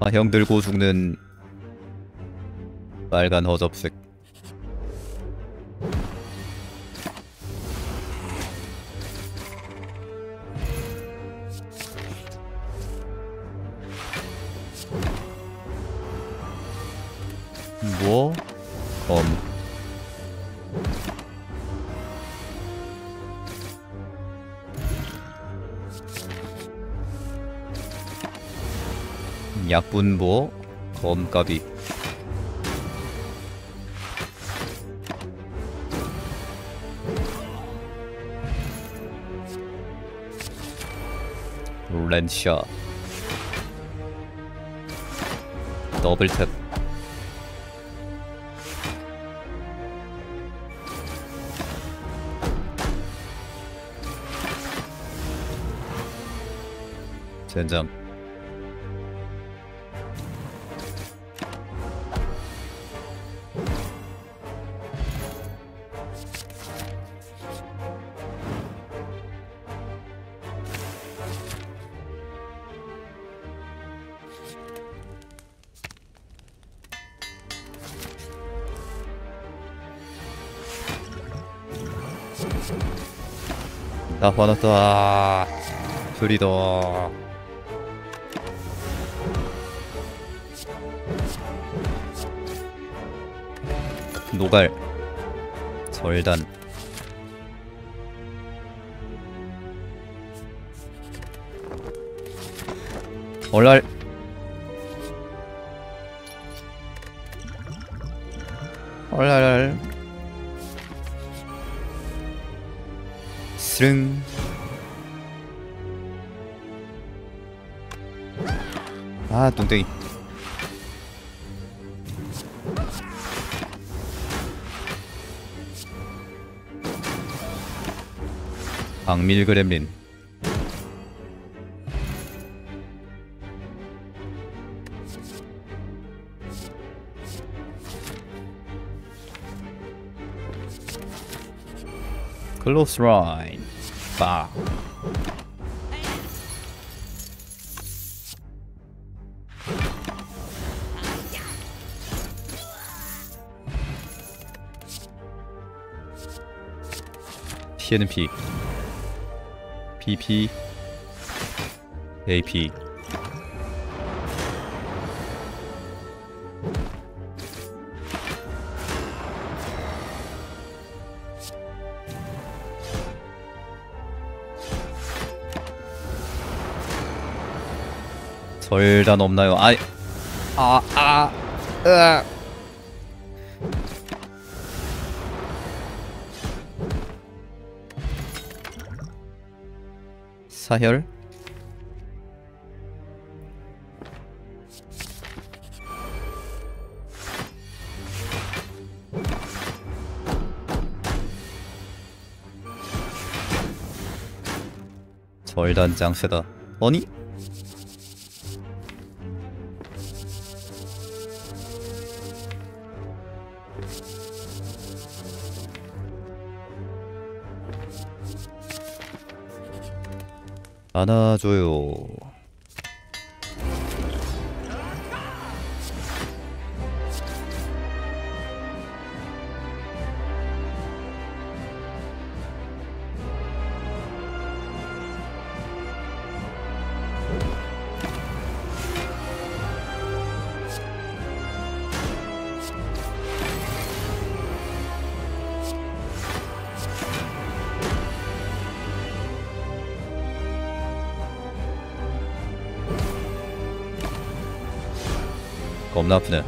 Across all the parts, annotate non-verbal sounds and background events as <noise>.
화형 들고 죽는 빨간 허접색 뭐? 약분보 검가비. 렌샷 더블탭. 젠장 나 화났다 둘이다 노갈. 절단. 얼랄 얼랄 스릉 아 뚱땡이. 박밀 그렘린 클로스 라인 빠 피해는 피 PP AP 절단 없나요? 아이 아, 아, 으아. 사혈 절단 장 세다 아니? 안아줘요 겁나 아프네.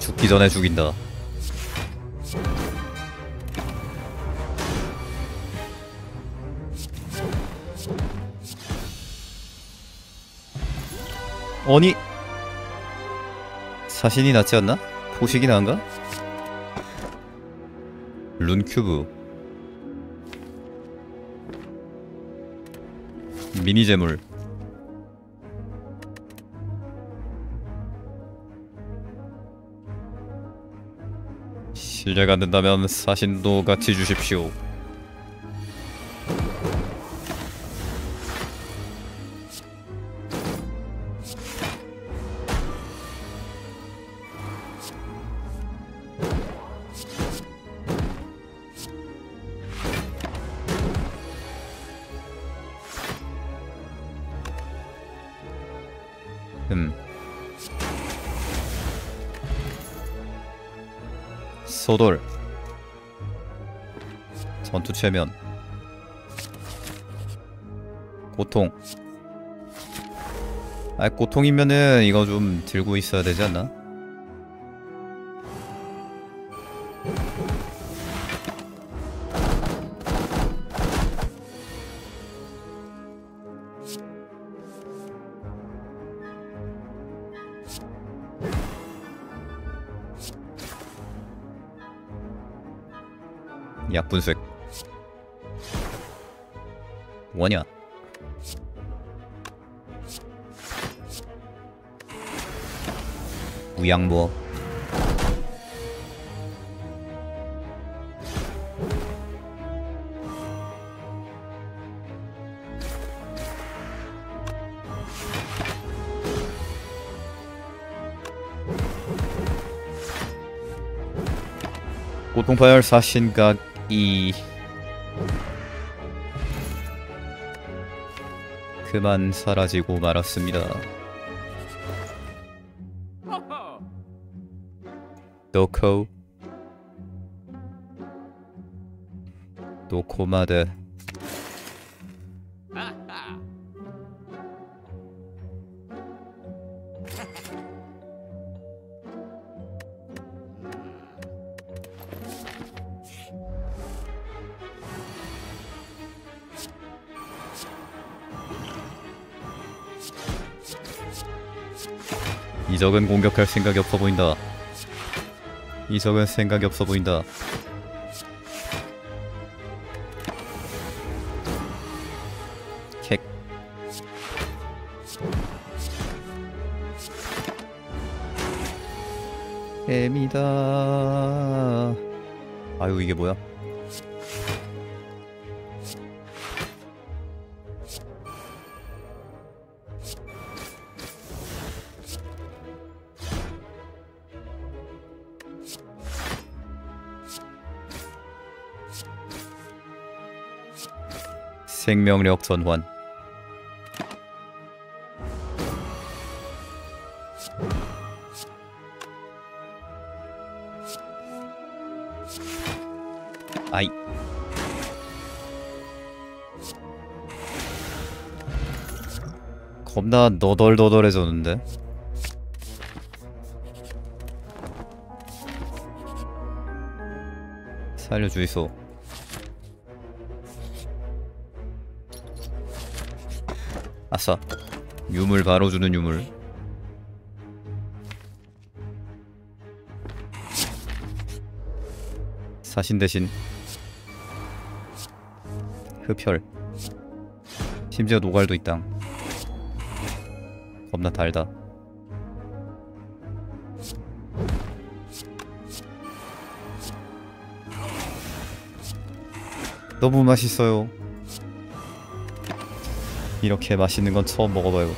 죽기 전에 죽인다. 아니 자신이 낫지 않나? 보식이 나은가? 룬큐브 미니 재물 신뢰가 된다면 사신도 같이 주십시오 소돌. 전투 최면. 고통. 아 고통이면은 이거 좀 들고 있어야 되지 않나? 분색 뭐냐? 무양모 고통파열 사신각 이 그만 사라지고 말았습니다. 노코 노코마드 이적은 공격할 생각이 없어 보인다. 이적은 생각이 없어 보인다. 생명력 전환. 아이. 겁나 너덜너덜해졌는데? 살려주이소. 아싸. 유물 바로 주는 유물. 사신 대신 흡혈. 심지어 노갈도 있다. 겁나 달다. 너무 맛있어요. 이렇게 맛있는 건 처음 먹어봐요.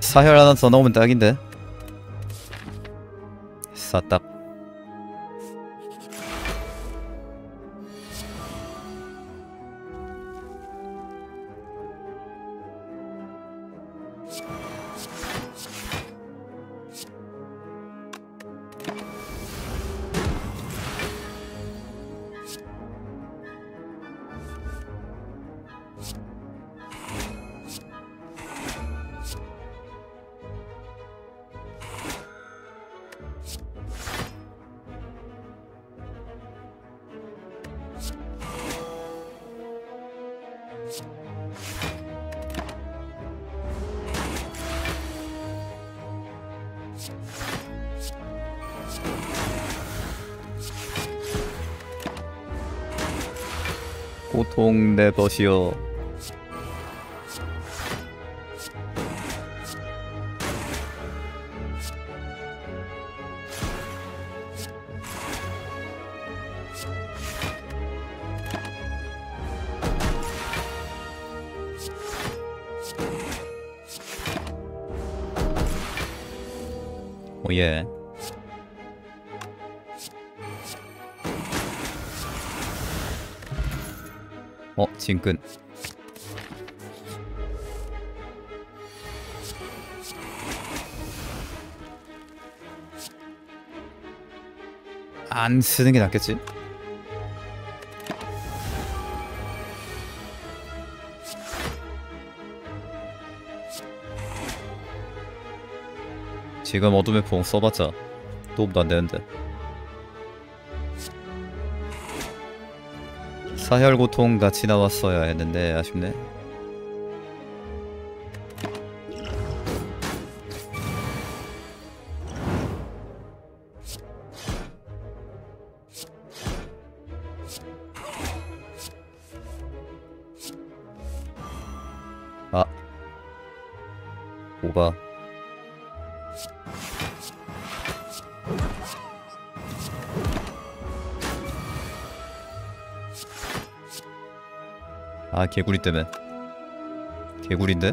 사혈 하나 더 넣으면 딱인데. 싸딱. 고통 내버시어 오 진끈 안 쓰는 게 낫겠지? 지금 어둠의 포옹 써봤자 도움도 안 되는데 사혈 고통 같이 나왔어야 했는데 아쉽네 개구리 때문에 개구리인데?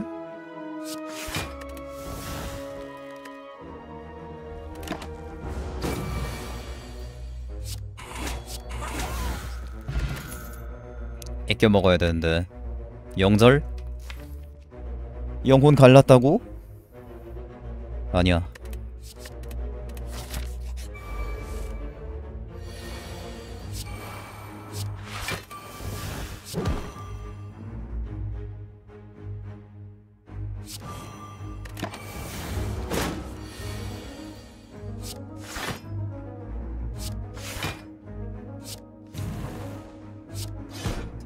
애껴 먹어야 되는데 영절? 영혼 갈랐다고? 아니야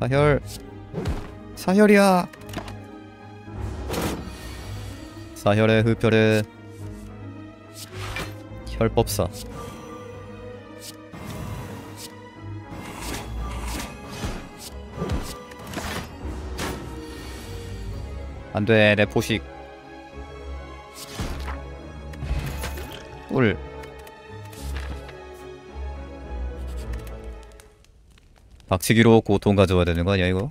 사혈. 사혈이야. 사혈의 흡혈의 혈법사. 안돼 내 포식. 꿀 박치기로 고통 가져와야 되는 거 아니야 이거?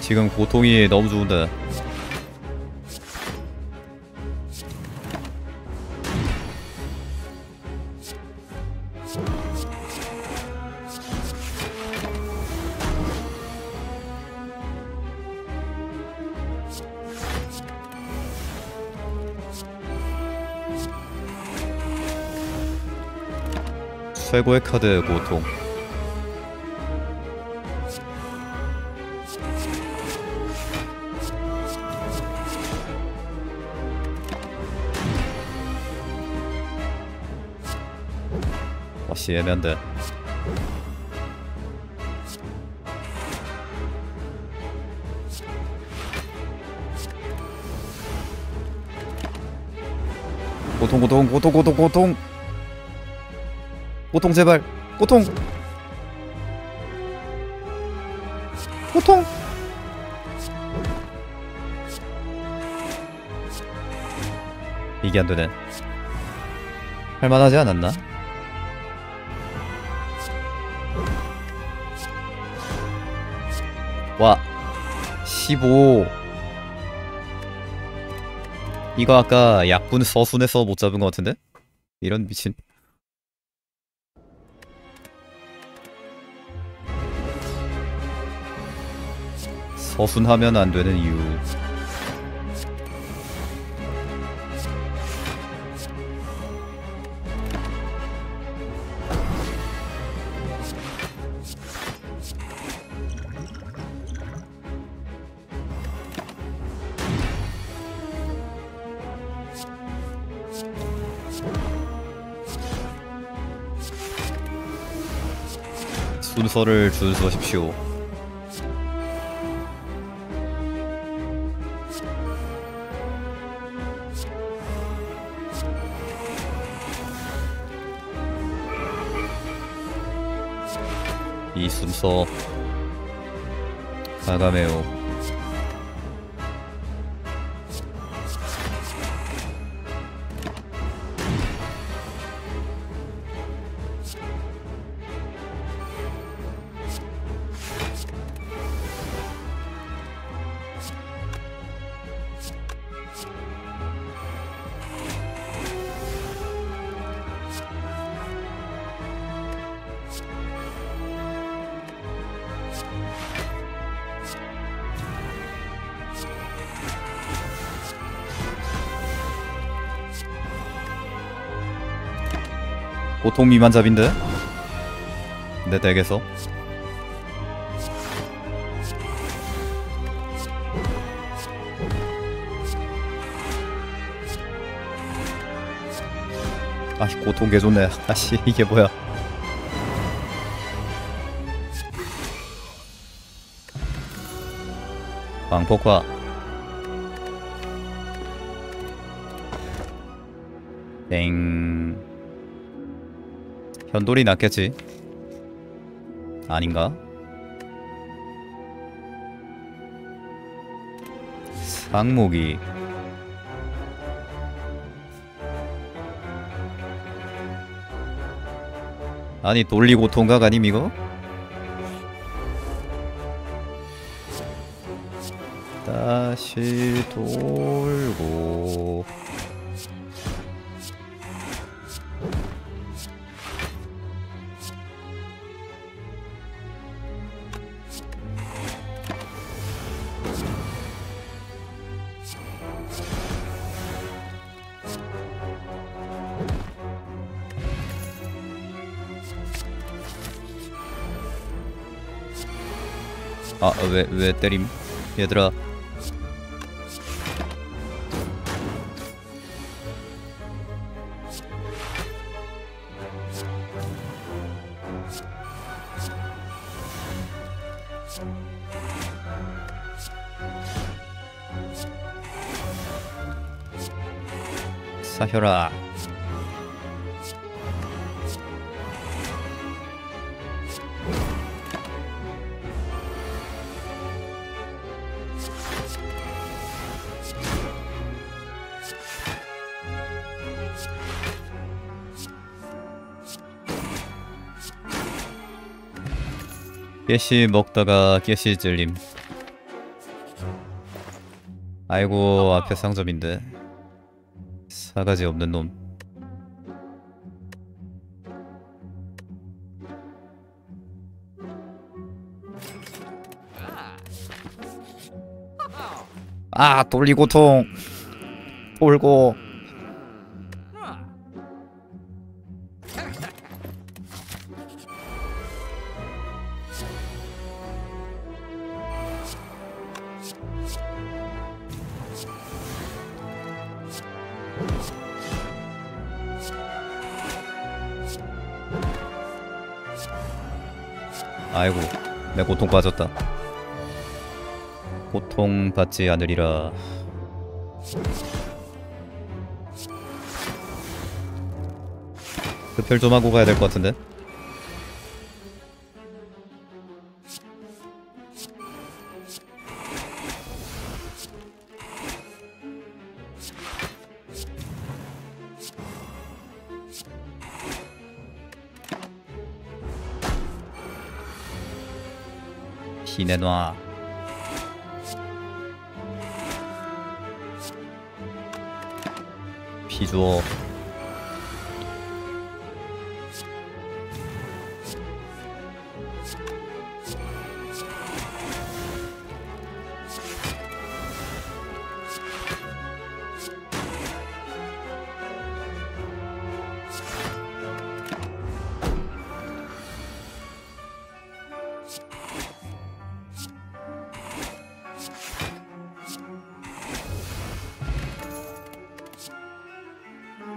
지금 고통이 너무 좋은데 최고의 카드 고통. 다시 애매한데. 고통 고통 고통 고통 고통 고통 제발. 고통. 고통. 이게 안 되네. 할만하지 않았나? 와. 15 이거 아까 약분 서순에서 못 잡은 것 같은데? 이런 미친 서순하면 안 되는 이유. 순서를 준수하십시오 이 순서 가감해요. 고통 미만 잡인데? 내 덱에서? 아씨 고통 개좋네. 아씨 이게 뭐야. 광폭화. 땡 현돌이 낫겠지 아닌가? 상목이 아니 돌리고 통각 아님 이거? 다시 돌고 아왜왜때 깨시 먹다가 깨시 찔림. 아이고 앞에 상점인데. 사가지 없는 놈. 아 돌리고통. 돌고 고통 빠졌다. 고통 받지 않으리라. 흡혈 좀 하고 가야 될 것 같은데 피 내놔. 피 주어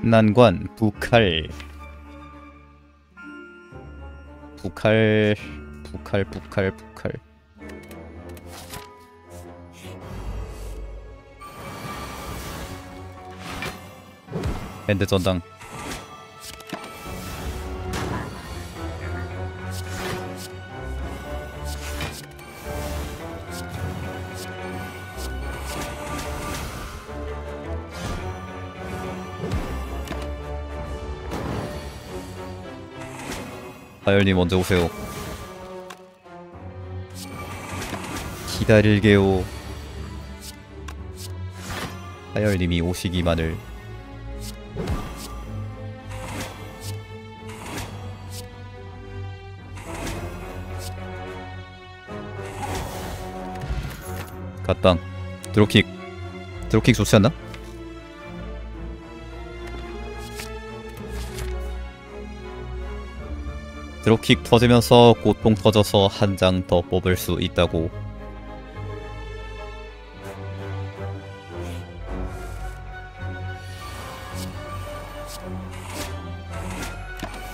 난관 북할. 북할 북할 북할 북할. 밴드 전당 하열님 먼저 오세요. 기다릴게요. 하열님이 오시기만을. 갓땅 드로킥 드로킥 좋지 않나? 드로킥 터지면서 고통 터져서 한 장 더 뽑을 수 있다고.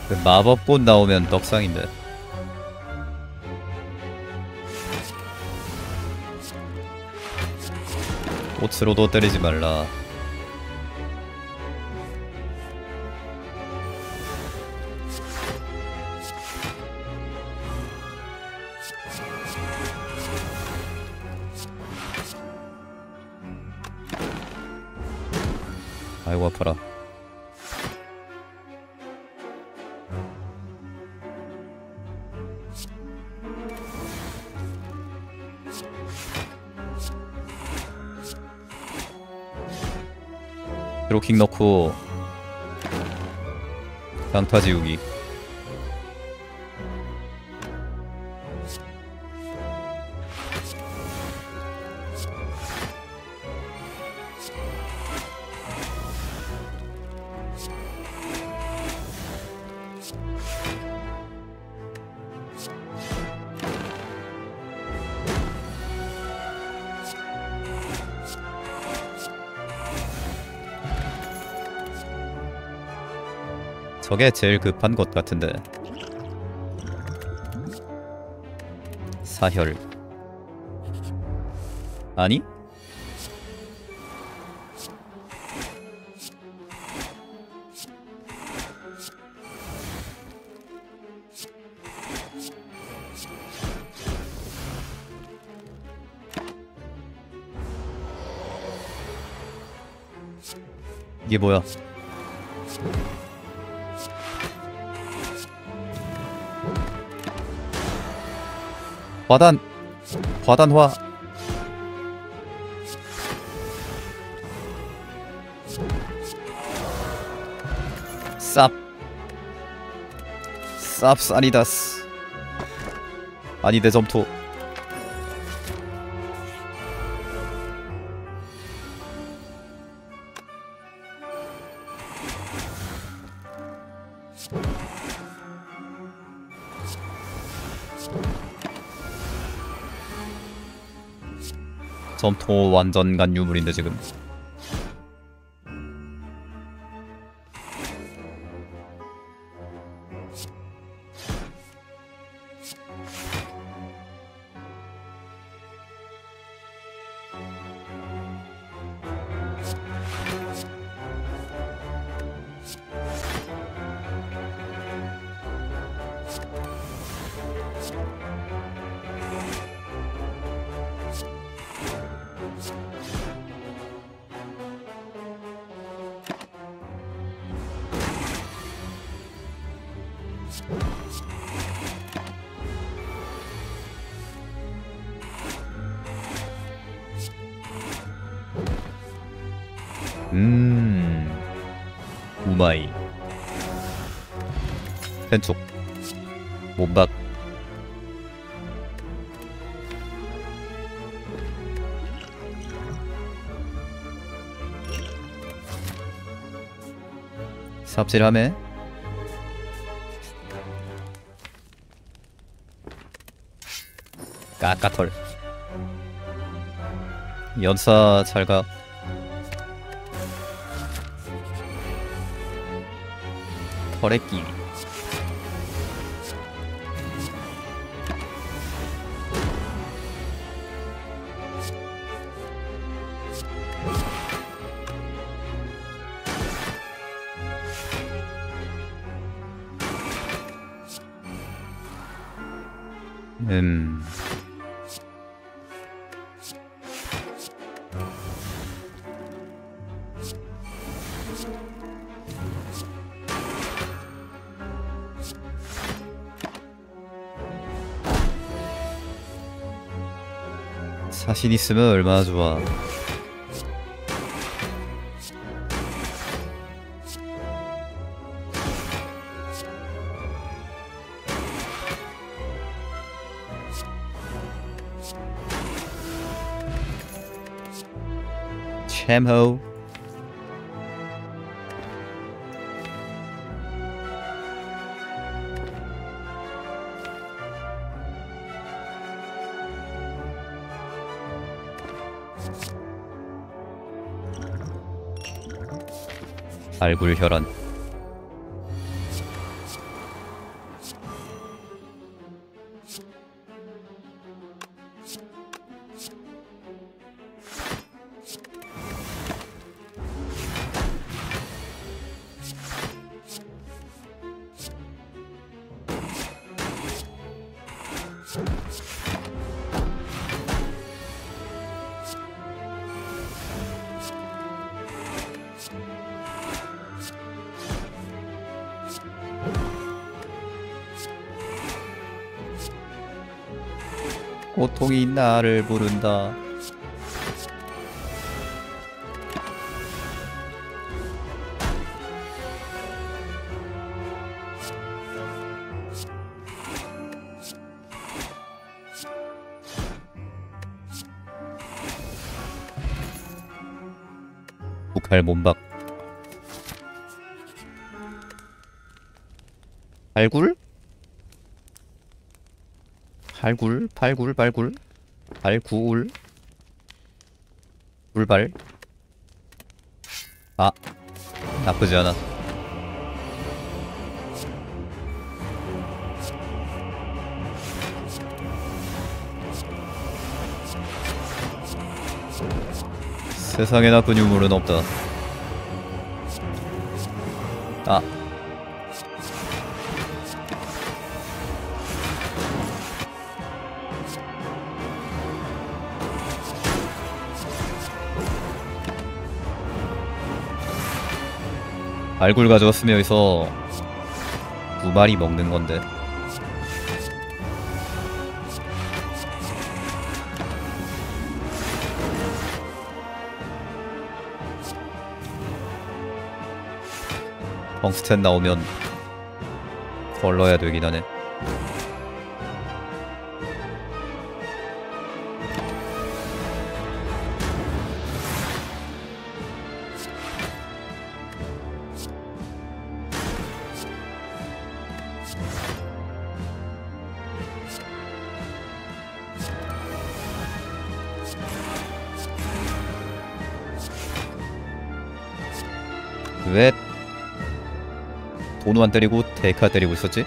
그 마법꽃 나오면 떡상인데. 꽃으로도 때리지 말라 넣고 강타 지우기 저게 제일 급한 것 같은데 사혈 아니? 이게 뭐야? 과단 과단화. 쌉. 쌉싸리다스. 아니 내 점토 점토 완전 간 유물인데 지금 삽질하네 까까털. 연사 잘가. 털의 끼 음. 사신 있으면 얼마나 좋아. 챔호 발굴 혈안 나를 부른다. 북할 몸박 발굴? 발굴, 발굴, 발굴, 발굴, 불발. 아, 나쁘지 않아. 세상에 나쁜 유물은 없다. 아, 알굴 가져왔으면 여기서 두 마리 먹는 건데. 벙스텐 나오면 걸러야 되긴 하네. 도누안 때리고 데카 때리고 있었지?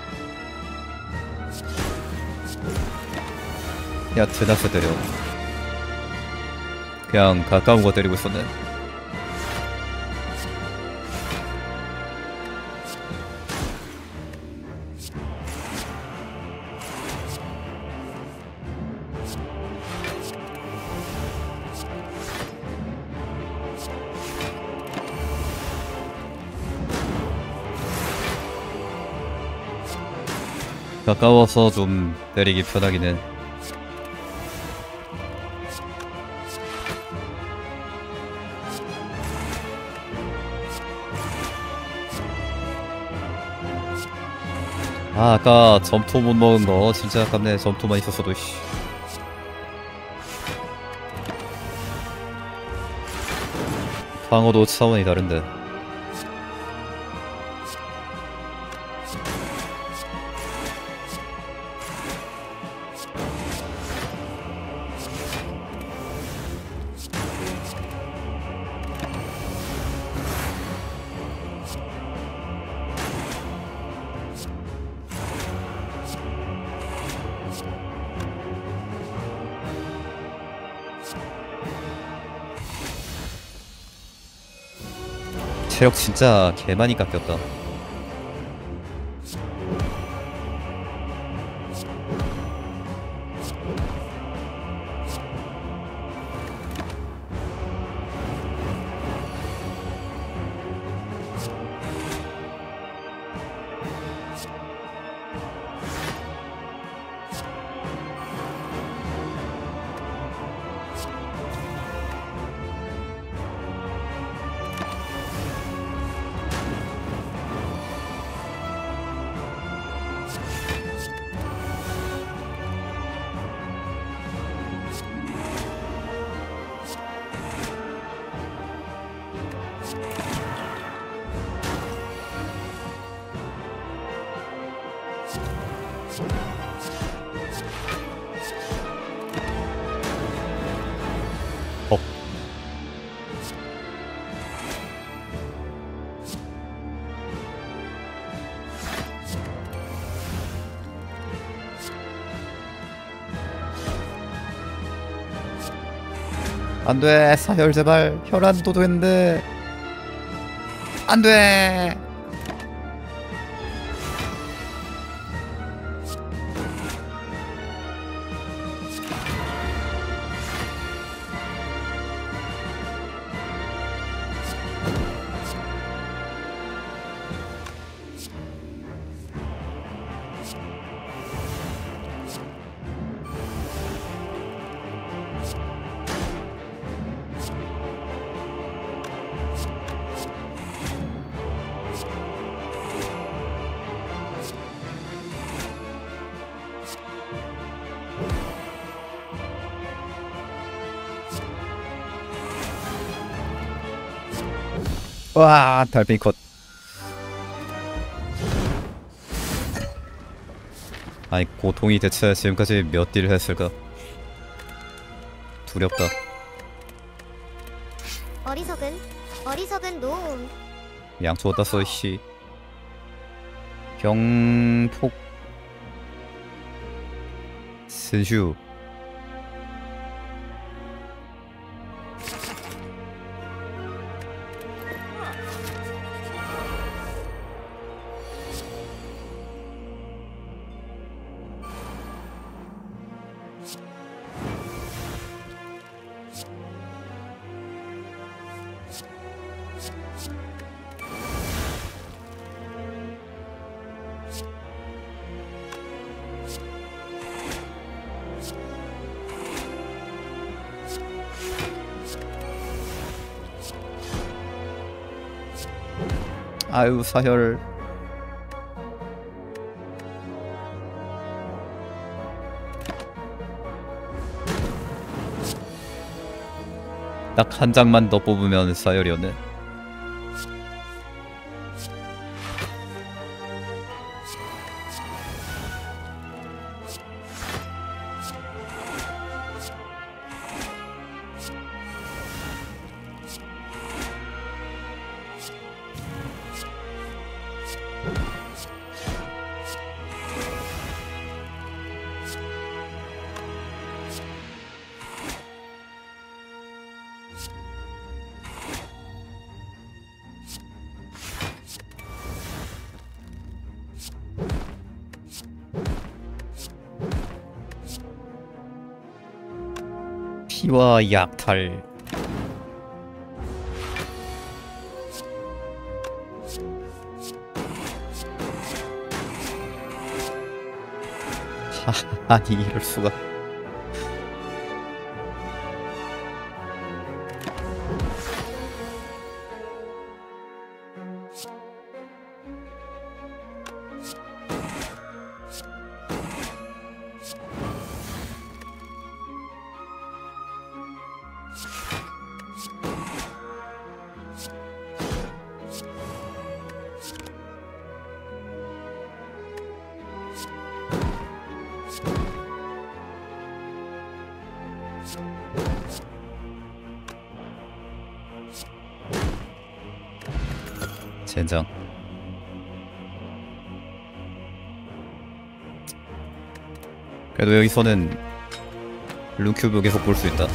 야 드나스 때려 그냥 가까운 거 때리고 있었네 가까워서 좀 때리기 편하긴 해. 아 아까 점토 못 먹은 거 진짜 아깝네. 점토만 있었어도 씨. 방어도 차원이 다른데 체력 진짜 개 많이 깎였다 안돼. 사혈 제발. 혈안도 되는데. 안돼 와 달팽이 컷. 아니 고통이 대체 지금까지 몇 딜을 했을까? 두렵다. 어리석은 어리석은 노음. 양초 어디다 써 씨. 경폭. 스슈 아유 사혈. 딱 한 장만 더 뽑으면 사혈이었네 피와 약탈 하, 아니 이럴 수가 젠장 그래도 여기서는 룬큐브 계속 볼 수 있다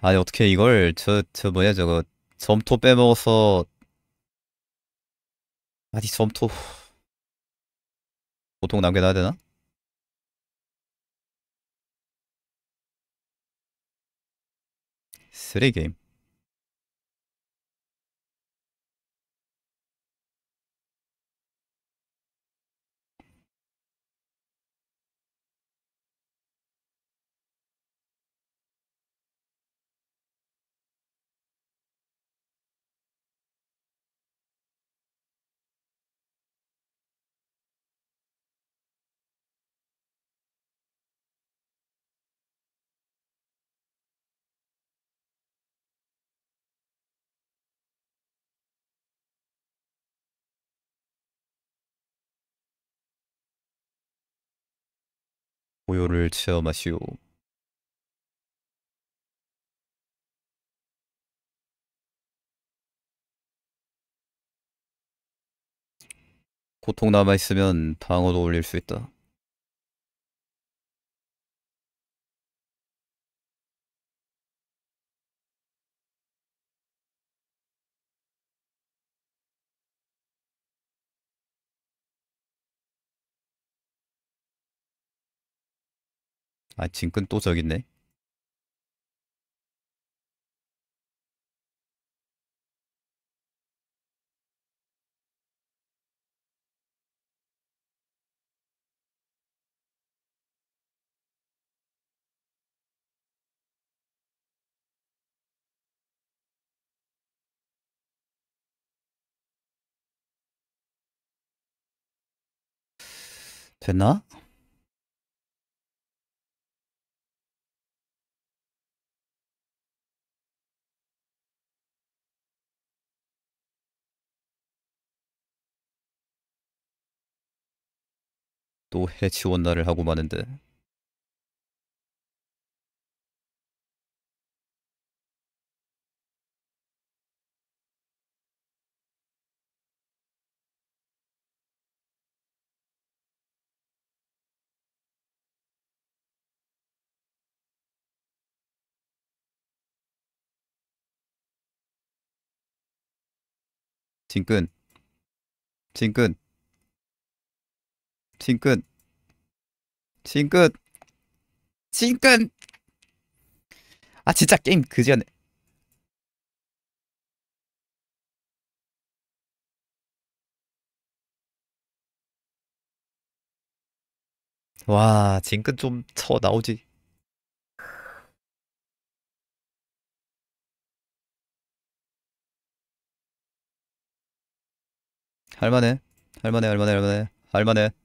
아니 어떻게 이걸 저 저 뭐야 저거 점토 빼먹어서 아니 점토 보통 남겨놔야 되나? 쓰레 고요를 체험하시오. 고통 남아있으면 방어도 올릴 수 있다 아 진근 또 저기 있네 됐나? 또 해치원나를 하고 마는데. 진근 진근 진근 진근 진근 아 진짜 게임 그지같네. 와 진근 좀쳐 나오지. 할만해. 할만해 할만해 할만해 할만해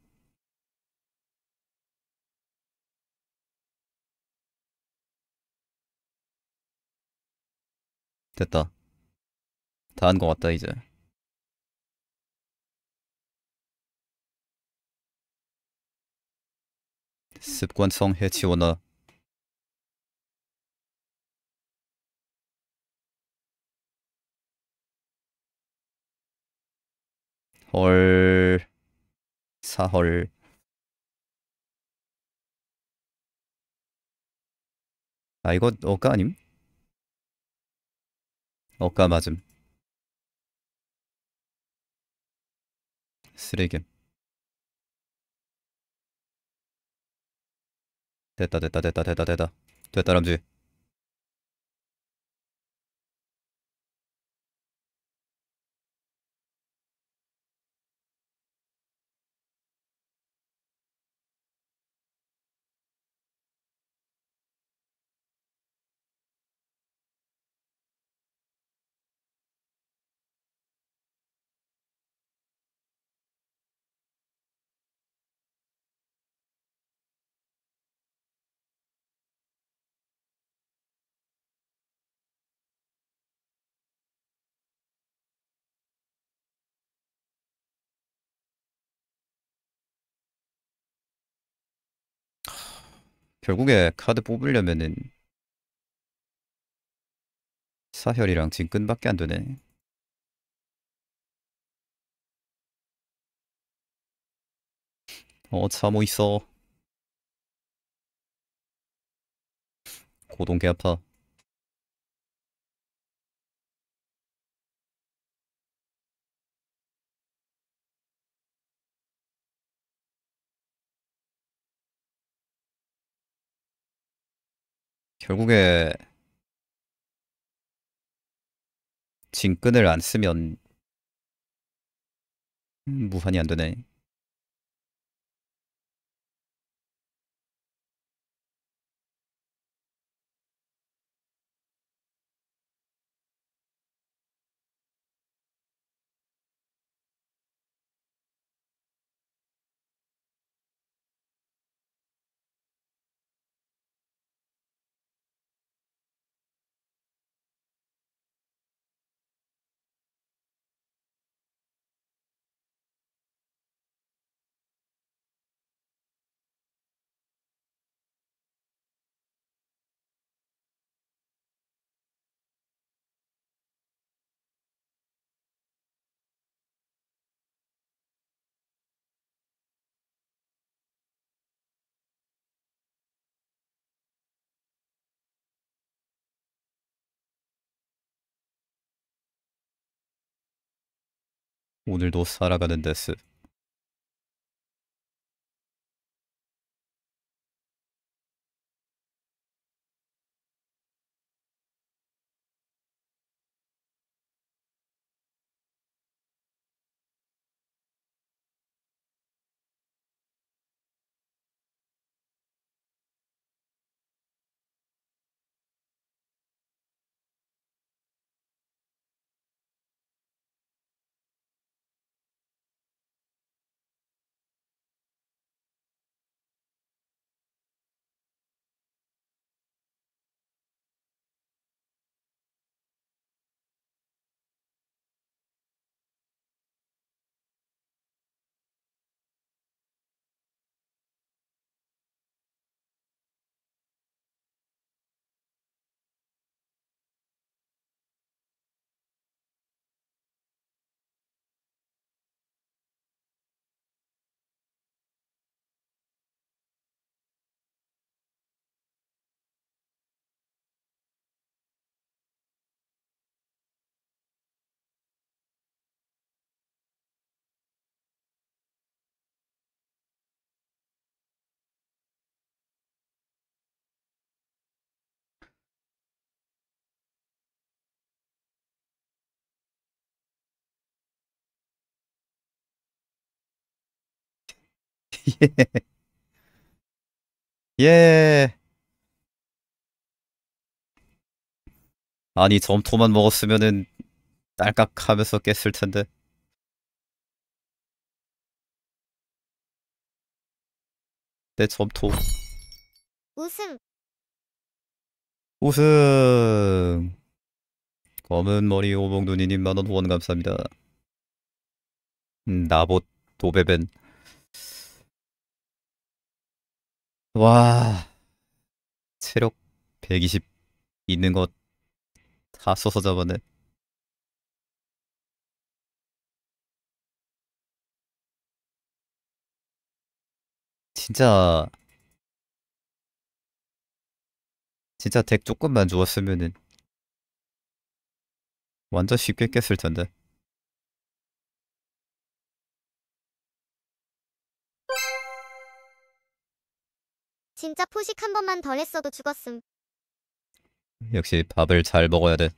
됐다. 다 한 거 같다 이제. 습관성 해치원나 헐. 사헐 아 이거 어까 아님? 어까 맞음. 쓰레기. 됐다 됐다 됐다 됐다 됐다. 됐다 람쥐 결국에 카드 뽑으려면은 사혈이랑 진끈밖에 안 되네. 어 참모 있어. 고동 개 아파 결국에 진끈을 안 쓰면 음, 무한이 안 되네. 오늘도 살아가는 데스. <laughs> 예. 예. 아니 점토만 먹었으면은 딸깍 하면서 깼을 텐데. 내 점토 우승. 우승. 검은 머리 오봉눈이님 만원 후원 감사합니다. 음, 나봇 도베벤. 와, 체력 120 있는 것 다 써서 잡았네. 진짜, 진짜 덱 조금만 좋았으면은 완전 쉽게 깼을 텐데. 진짜 포식 한 번만 덜 했어도 죽었음. 역시 밥을 잘 먹어야 돼.